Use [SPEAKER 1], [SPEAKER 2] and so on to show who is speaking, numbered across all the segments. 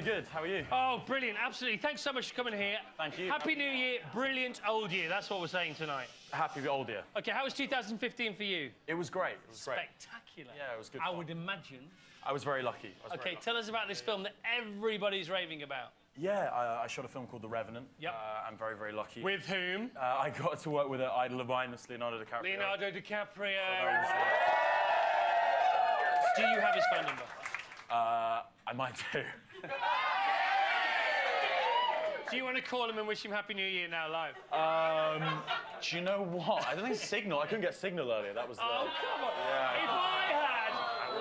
[SPEAKER 1] very good. How are you?
[SPEAKER 2] Oh, brilliant. Absolutely. Thanks so much for coming here.
[SPEAKER 1] Thank you.
[SPEAKER 2] Happy New Year. Brilliant old year. That's what we're saying tonight.
[SPEAKER 1] Happy old year.
[SPEAKER 2] Okay, how was 2015 for you?
[SPEAKER 1] It was great. It was great.
[SPEAKER 2] Spectacular.
[SPEAKER 1] Yeah, it was good
[SPEAKER 2] I
[SPEAKER 1] fun.
[SPEAKER 2] would imagine.
[SPEAKER 1] I was very lucky. Was very
[SPEAKER 2] Okay,
[SPEAKER 1] lucky.
[SPEAKER 2] tell us about this film that everybody's raving about.
[SPEAKER 1] Yeah, I, I shot a film called The Revenant.
[SPEAKER 2] Yep.
[SPEAKER 1] Uh, I'm very, very lucky.
[SPEAKER 2] With whom?
[SPEAKER 1] Uh, I got to work with an idol of mine, Leonardo DiCaprio.
[SPEAKER 2] Leonardo DiCaprio. Do you have his phone number?
[SPEAKER 1] Uh, I might do.
[SPEAKER 2] Do you want to call him and wish him Happy New Year now live?
[SPEAKER 1] Um, do you know what? I don't think Signal. I couldn't get Signal earlier. That was the.
[SPEAKER 2] Oh, come on.
[SPEAKER 1] Yeah.
[SPEAKER 2] If I had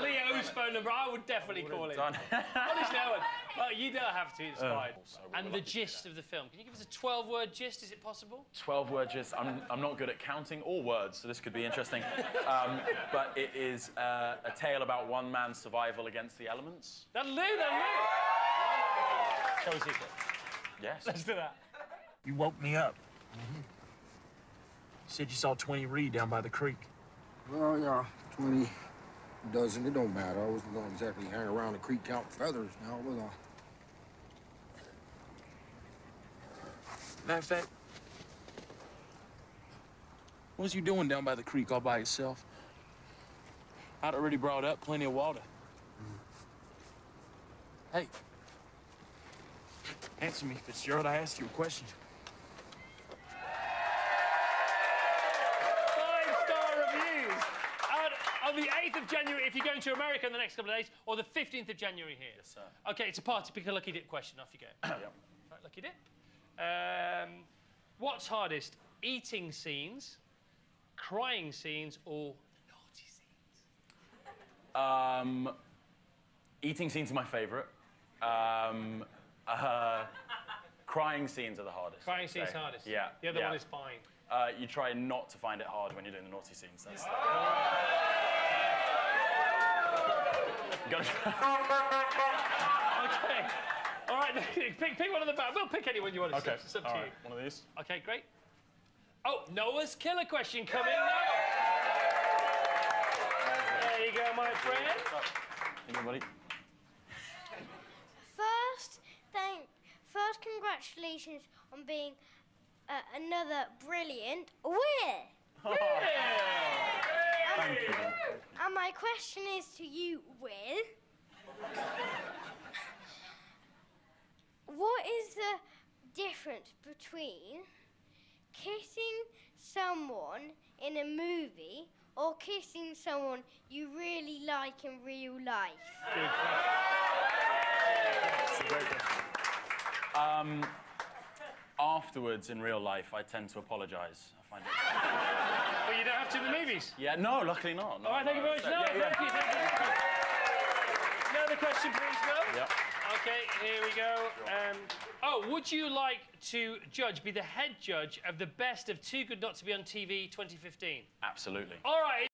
[SPEAKER 2] Leo's phone number, I would definitely call him.
[SPEAKER 1] done.
[SPEAKER 2] Honestly, I would. Well, you don't have to, it's fine.
[SPEAKER 1] so
[SPEAKER 2] And the gist of the film. Can you give us a 12 word gist? Is it possible?
[SPEAKER 1] 12 word gist. I'm, I'm not good at counting or words, so this could be interesting. Um, but it is uh, a tale about one man's survival against the elements.
[SPEAKER 2] That'll do, that'll do. Show us secret.
[SPEAKER 1] Yes.
[SPEAKER 2] Let's do that.
[SPEAKER 3] You woke me up. You said you saw 20 Ree down by the creek.
[SPEAKER 4] Well, yeah, 20 dozen. It don't matter. I wasn't going to exactly hang around the creek counting feathers now, was I?
[SPEAKER 3] Matter of fact, what was you doing down by the creek all by yourself? I'd already brought up plenty of water. Mm-hmm. Hey. Answer me, Fitzgerald. I asked you a question.
[SPEAKER 2] Five star reviews. And on the 8th of January, if you're going to America in the next couple of days, or the 15th of January here. Yes,
[SPEAKER 1] sir.
[SPEAKER 2] Okay, it's a party. Pick a lucky dip question. Off you go.
[SPEAKER 1] Yep.
[SPEAKER 2] Right, lucky dip. Um, what's hardest? Eating scenes, crying scenes, or naughty scenes?
[SPEAKER 1] Um, eating scenes are my favourite. Um, uh, crying scenes are the hardest.
[SPEAKER 2] Crying scenes
[SPEAKER 1] say.
[SPEAKER 2] hardest.
[SPEAKER 1] Yeah.
[SPEAKER 2] The other
[SPEAKER 1] yeah.
[SPEAKER 2] one is fine.
[SPEAKER 1] Uh, you try not to find it hard when you're doing the naughty scenes. That's Gotta-
[SPEAKER 2] Okay. All right, pick, pick one of the back. We'll pick anyone you want to.
[SPEAKER 1] okay.
[SPEAKER 2] It's up to
[SPEAKER 1] all
[SPEAKER 2] you.
[SPEAKER 1] One of these.
[SPEAKER 2] Okay, great. Oh, Noah's killer question coming now. There you go, my friend.
[SPEAKER 1] Anybody?
[SPEAKER 5] First, thank. First, congratulations on being uh, another brilliant winner.
[SPEAKER 1] Thank you.
[SPEAKER 5] And my question is to you, Will. What is the difference between kissing someone in a movie or kissing someone you really like in real life?
[SPEAKER 1] Um, afterwards, in real life, I tend to apologise. I find it.
[SPEAKER 2] Well, you don't have to in the movies.
[SPEAKER 1] Yeah, no, luckily not. No,
[SPEAKER 2] All right, thank you very much. No,
[SPEAKER 1] Yeah, yeah.
[SPEAKER 2] thank you, thank you, thank you. Another question, please, Will.
[SPEAKER 1] Yep.
[SPEAKER 2] Okay, here we go. Um, oh, would you like to judge, be the head judge of the best of Too Good Not to Be on TV 2015?
[SPEAKER 1] Absolutely.
[SPEAKER 2] All right.